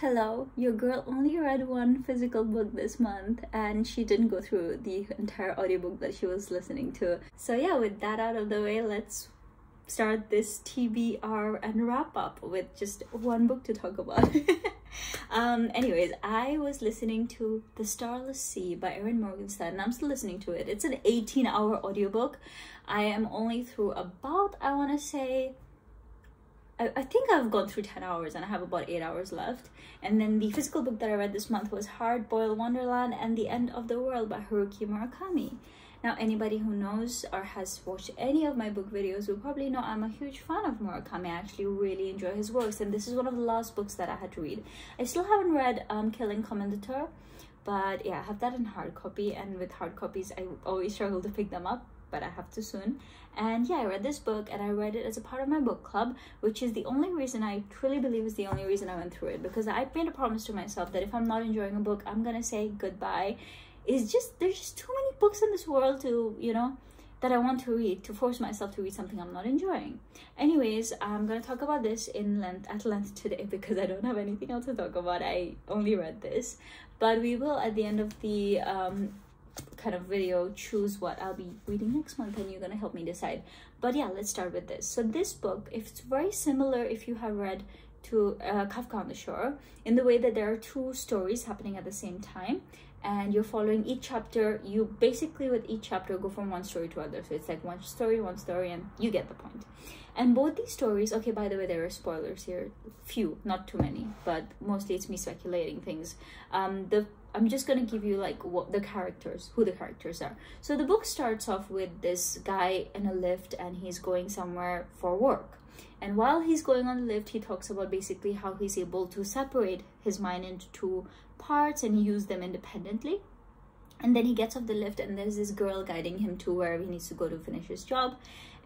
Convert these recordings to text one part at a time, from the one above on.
Hello, your girl only read one physical book this month and she didn't go through the entire audiobook that she was listening to. So, yeah, with that out of the way, let's start this TBR and wrap up with just one book to talk about. um, anyways, I was listening to The Starless Sea by Erin Morgenstern and I'm still listening to it. It's an 18 hour audiobook. I am only through about, I want to say, I, I think I've gone through 10 hours and I have about 8 hours left. And then the physical book that I read this month was Hard Boiled Wonderland and The End of the World by Haruki Murakami. Now, anybody who knows or has watched any of my book videos will probably know I'm a huge fan of Murakami. I actually really enjoy his works, and this is one of the last books that I had to read. I still haven't read um, Killing Commendatore, but yeah, I have that in hard copy, and with hard copies, I always struggle to pick them up but I have to soon. And yeah, I read this book and I read it as a part of my book club, which is the only reason I truly believe is the only reason I went through it because I made a promise to myself that if I'm not enjoying a book, I'm gonna say goodbye. It's just there's just too many books in this world to, you know, that I want to read to force myself to read something I'm not enjoying. Anyways, I'm gonna talk about this in length at length today because I don't have anything else to talk about. I only read this, but we will at the end of the um, kind of video choose what I'll be reading next month and you're gonna help me decide. But yeah, let's start with this. So this book, if it's very similar if you have read to uh, Kafka on the Shore in the way that there are two stories happening at the same time and you're following each chapter you basically with each chapter go from one story to other so it's like one story one story and you get the point and both these stories okay by the way there are spoilers here few not too many but mostly it's me speculating things um the i'm just gonna give you like what the characters who the characters are so the book starts off with this guy in a lift and he's going somewhere for work and while he's going on the lift, he talks about basically how he's able to separate his mind into two parts and use them independently. And then he gets off the lift, and there's this girl guiding him to wherever he needs to go to finish his job.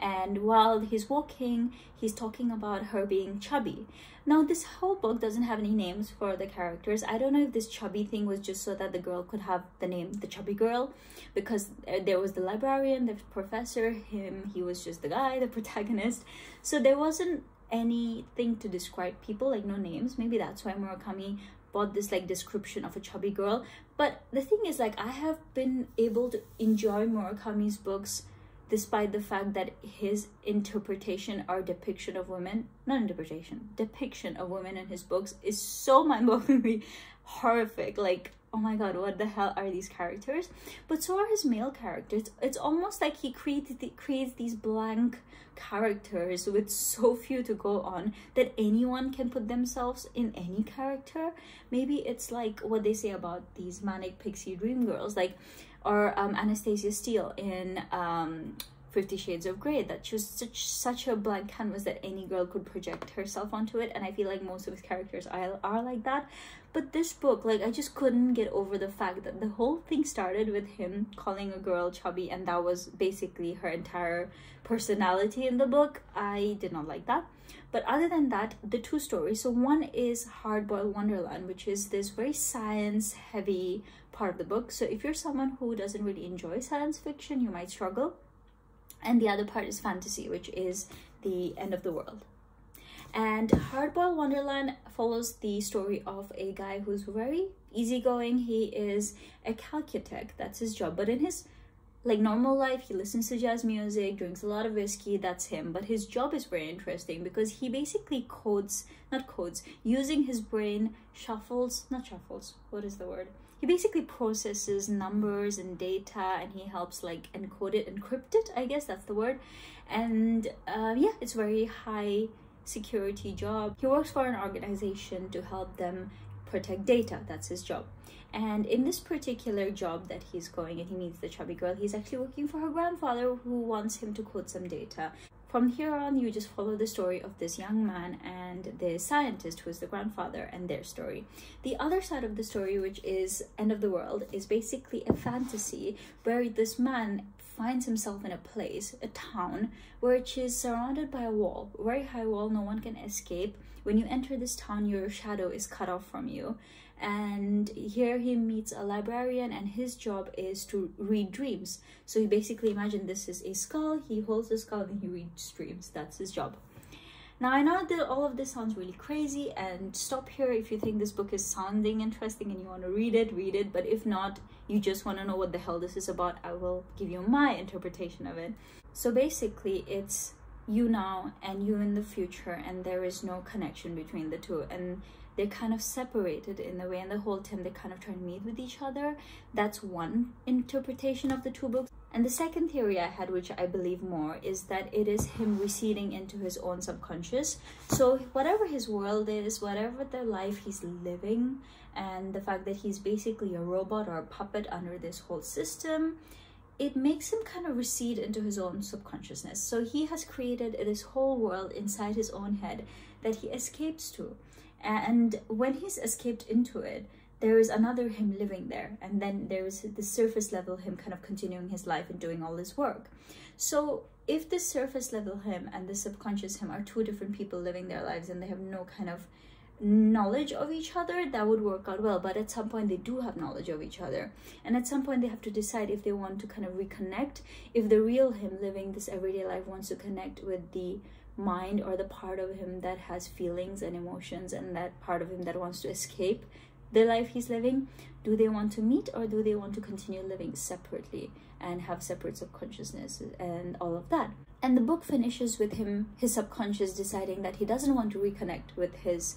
And while he's walking, he's talking about her being chubby. Now, this whole book doesn't have any names for the characters. I don't know if this chubby thing was just so that the girl could have the name the chubby girl, because uh, there was the librarian, the professor, him, he was just the guy, the protagonist. So there wasn't anything to describe people, like no names. Maybe that's why Murakami bought this like description of a chubby girl. But the thing is, like, I have been able to enjoy Murakami's books despite the fact that his interpretation or depiction of women, not interpretation, depiction of women in his books is so mind-blowingly horrific. Like, oh my god, what the hell are these characters? But so are his male characters. It's almost like he creates creates these blank characters with so few to go on that anyone can put themselves in any character. Maybe it's like what they say about these manic pixie dream girls, like or um, Anastasia Steele in um, Fifty Shades of Grey that was such such a blank canvas that any girl could project herself onto it and I feel like most of his characters are, are like that. But this book like I just couldn't get over the fact that the whole thing started with him calling a girl chubby and that was basically her entire personality in the book. I did not like that. But other than that the two stories. So one is Hard Boiled Wonderland which is this very science heavy part of the book. So if you're someone who doesn't really enjoy science fiction you might struggle and the other part is fantasy, which is the end of the world. And Hardboiled Wonderland follows the story of a guy who's very easygoing. He is a Calcutec, that's his job. But in his like normal life, he listens to jazz music, drinks a lot of whiskey, that's him. But his job is very interesting because he basically codes, not codes, using his brain shuffles, not shuffles, what is the word? He basically processes numbers and data and he helps like encode it encrypt it i guess that's the word. And uh, yeah it's very high security job. He works for an organization to help them protect data. That's his job. And in this particular job that he's going and he meets the chubby girl he's actually working for her grandfather who wants him to code some data from here on, you just follow the story of this young man and the scientist who is the grandfather and their story. The other side of the story, which is End of the World, is basically a fantasy where this man finds himself in a place, a town, which is surrounded by a wall, very high wall, no one can escape. When you enter this town, your shadow is cut off from you. And here he meets a librarian and his job is to read dreams. So you basically imagine this is a skull he holds the skull and he reads dreams. That's his job. Now, I know that all of this sounds really crazy, and stop here if you think this book is sounding interesting and you want to read it, read it. But if not, you just want to know what the hell this is about, I will give you my interpretation of it. So basically, it's you now and you in the future, and there is no connection between the two. And they're kind of separated in a way, and the whole time they kind of try to meet with each other. That's one interpretation of the two books. And the second theory I had, which I believe more, is that it is him receding into his own subconscious. So, whatever his world is, whatever the life he's living, and the fact that he's basically a robot or a puppet under this whole system, it makes him kind of recede into his own subconsciousness. So, he has created this whole world inside his own head that he escapes to. And when he's escaped into it, there is another him living there and then there's the surface level him kind of continuing his life and doing all his work so if the surface level him and the subconscious him are two different people living their lives and they have no kind of knowledge of each other that would work out well. But at some point they do have knowledge of each other. And at some point they have to decide if they want to kind of reconnect if the real him living this everyday life wants to connect with the mind or the part of him that has feelings and emotions and that part of him that wants to escape the life he's living do they want to meet or do they want to continue living separately and have separate subconsciousness and all of that? And the book finishes with him his subconscious deciding that he doesn't want to reconnect with his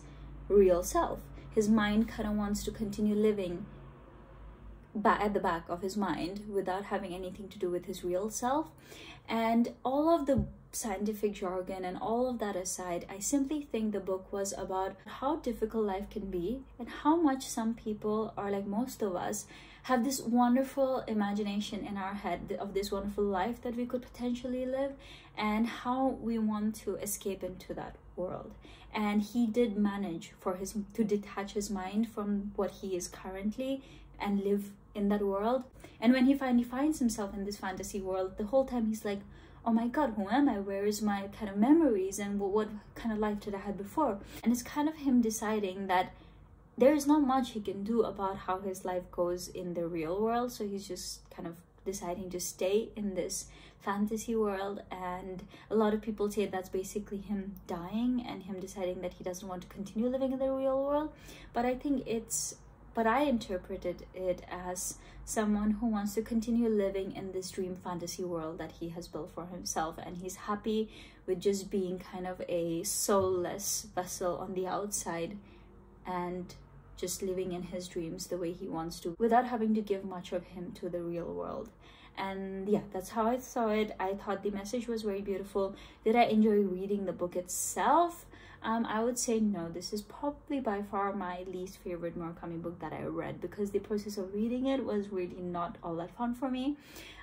real self. His mind kind of wants to continue living back at the back of his mind without having anything to do with his real self. And all of the scientific jargon and all of that aside, I simply think the book was about how difficult life can be and how much some people, or like most of us, have this wonderful imagination in our head of this wonderful life that we could potentially live and how we want to escape into that world. And he did manage for his to detach his mind from what he is currently and live in that world. And when he finally finds himself in this fantasy world the whole time he's like oh my god who am i? Where is my kind of memories? And what, what kind of life did i had before? And it's kind of him deciding that there is not much he can do about how his life goes in the real world. So he's just kind of deciding to stay in this fantasy world and a lot of people say that's basically him dying and him deciding that he doesn't want to continue living in the real world. But i think it's but I interpreted it as someone who wants to continue living in this dream fantasy world that he has built for himself and he's happy with just being kind of a soulless vessel on the outside and just living in his dreams the way he wants to without having to give much of him to the real world. And yeah that's how i saw it. I thought the message was very beautiful. Did i enjoy reading the book itself um, I would say no. This is probably by far my least favorite Murakami book that I read because the process of reading it was really not all that fun for me.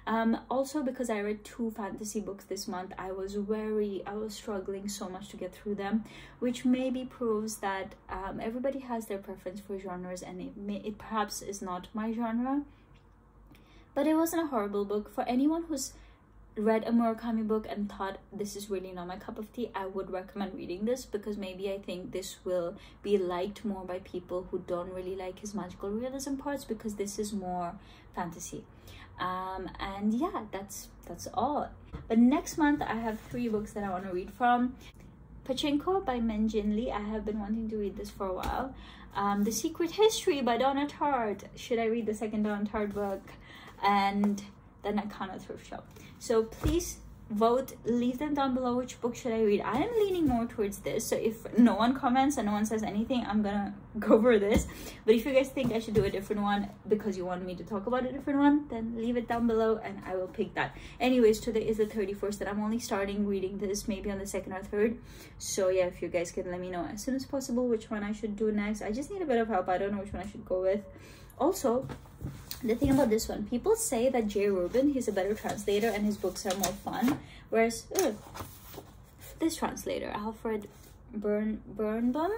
Um, also because I read two fantasy books this month, I was very, I was struggling so much to get through them, which maybe proves that um, everybody has their preference for genres and it, may, it perhaps is not my genre. But it wasn't a horrible book for anyone who's read a Murakami book and thought this is really not my cup of tea, I would recommend reading this because maybe I think this will be liked more by people who don't really like his magical realism parts because this is more fantasy. Um, and yeah, that's that's all. But next month I have three books that I want to read from. Pachinko by Min Jin Lee. I have been wanting to read this for a while. Um, the Secret History by Donna Tartt. Should I read the second Donna Tartt book? And the Nakano Thrift Shop. So please vote leave them down below which book should i read. I am leaning more towards this so if no one comments and no one says anything i'm gonna go for this. But if you guys think i should do a different one because you want me to talk about a different one then leave it down below and i will pick that. Anyways today is the 31st that i'm only starting reading this maybe on the second or third. So yeah if you guys can let me know as soon as possible which one i should do next. I just need a bit of help. I don't know which one i should go with also the thing about this one people say that jay rubin he's a better translator and his books are more fun whereas ugh, this translator alfred Burn Birnbaum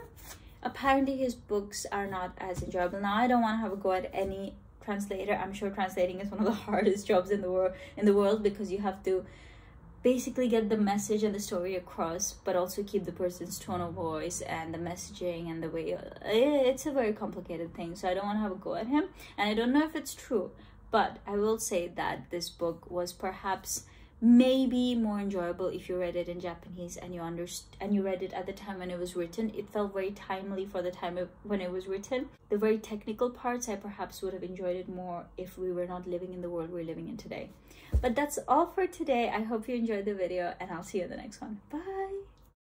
apparently his books are not as enjoyable. Now i don't want to have a go at any translator. I'm sure translating is one of the hardest jobs in the world in the world because you have to basically get the message and the story across but also keep the person's tone of voice and the messaging and the way uh, it's a very complicated thing so i don't want to have a go at him and i don't know if it's true but i will say that this book was perhaps maybe more enjoyable if you read it in Japanese and you underst- and you read it at the time when it was written. It felt very timely for the time when it was written. The very technical parts I perhaps would have enjoyed it more if we were not living in the world we're living in today. But that's all for today. I hope you enjoyed the video and I'll see you in the next one. Bye.